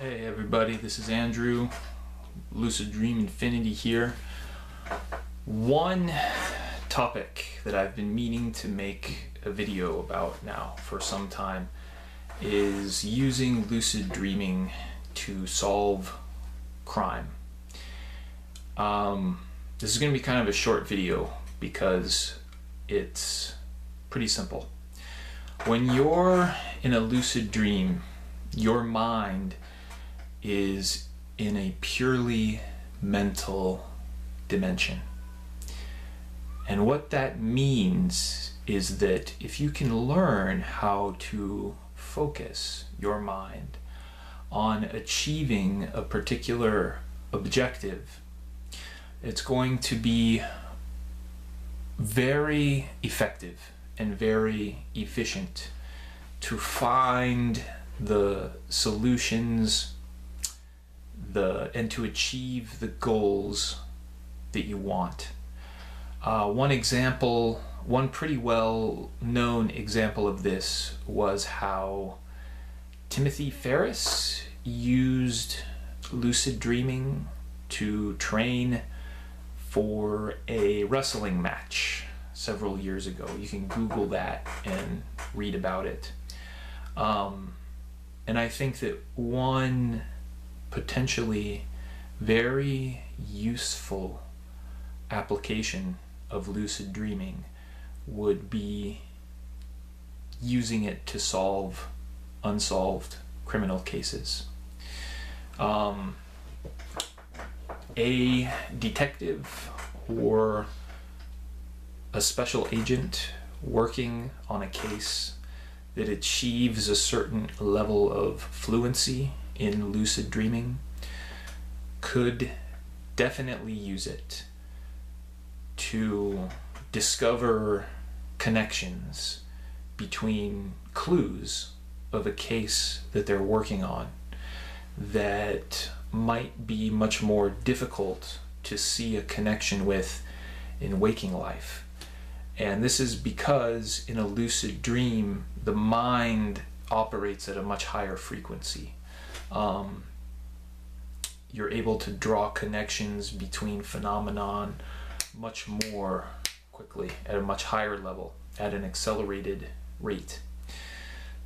Hey everybody, this is Andrew, Lucid Dream Infinity here. One topic that I've been meaning to make a video about now for some time is using lucid dreaming to solve crime. Um, this is going to be kind of a short video because it's pretty simple. When you're in a lucid dream, your mind is in a purely mental dimension. And what that means is that if you can learn how to focus your mind on achieving a particular objective, it's going to be very effective and very efficient to find the solutions the and to achieve the goals that you want. Uh, one example, one pretty well known example of this was how Timothy Ferriss used lucid dreaming to train for a wrestling match several years ago. You can Google that and read about it. Um, and I think that one potentially very useful application of lucid dreaming would be using it to solve unsolved criminal cases. Um, a detective or a special agent working on a case that achieves a certain level of fluency in lucid dreaming could definitely use it to discover connections between clues of a case that they're working on that might be much more difficult to see a connection with in waking life. And this is because in a lucid dream, the mind operates at a much higher frequency. Um, you're able to draw connections between phenomenon much more quickly at a much higher level at an accelerated rate.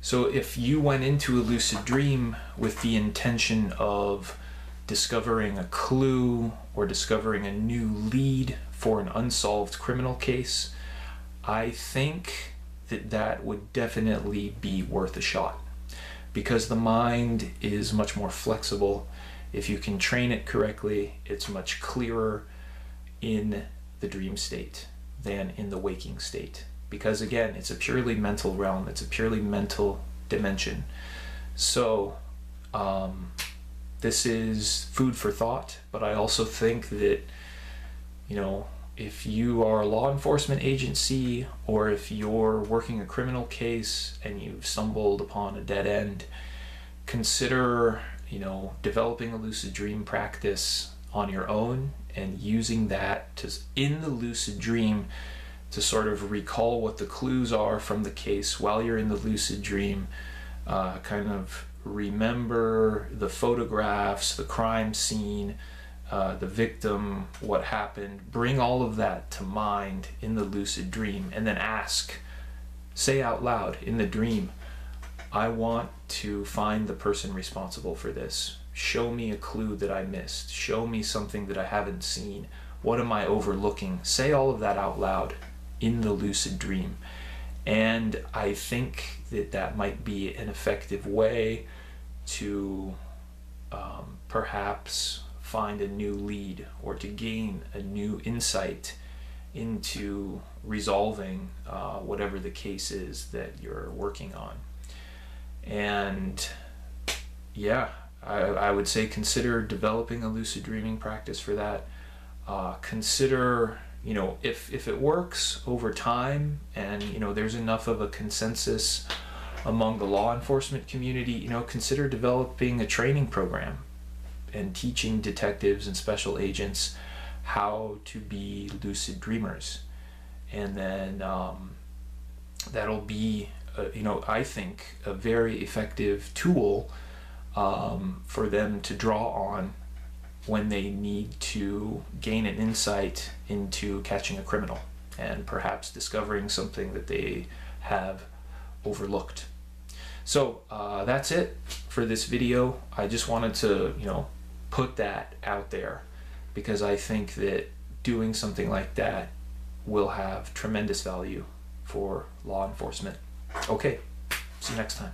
So if you went into a lucid dream with the intention of discovering a clue or discovering a new lead for an unsolved criminal case, I think that that would definitely be worth a shot because the mind is much more flexible. If you can train it correctly, it's much clearer in the dream state than in the waking state. Because again it's a purely mental realm. It's a purely mental dimension. So um, this is food for thought but i also think that you know if you are a law enforcement agency or if you're working a criminal case and you've stumbled upon a dead end consider you know developing a lucid dream practice on your own and using that to in the lucid dream to sort of recall what the clues are from the case while you're in the lucid dream, uh, kind of remember the photographs, the crime scene, uh, the victim, what happened, bring all of that to mind in the lucid dream, and then ask, say out loud in the dream, I want to find the person responsible for this. Show me a clue that I missed. Show me something that I haven't seen. What am I overlooking? Say all of that out loud in the lucid dream. And I think that that might be an effective way to um, perhaps find a new lead or to gain a new insight into resolving uh, whatever the case is that you're working on. And yeah, I, I would say consider developing a lucid dreaming practice for that. Uh, consider you know if if it works over time and you know there's enough of a consensus among the law enforcement community you know consider developing a training program and teaching detectives and special agents how to be lucid dreamers and then um, that'll be a, you know i think a very effective tool um, for them to draw on when they need to gain an insight into catching a criminal and perhaps discovering something that they have overlooked. So uh, that's it for this video. I just wanted to, you know, put that out there because I think that doing something like that will have tremendous value for law enforcement. Okay, see you next time.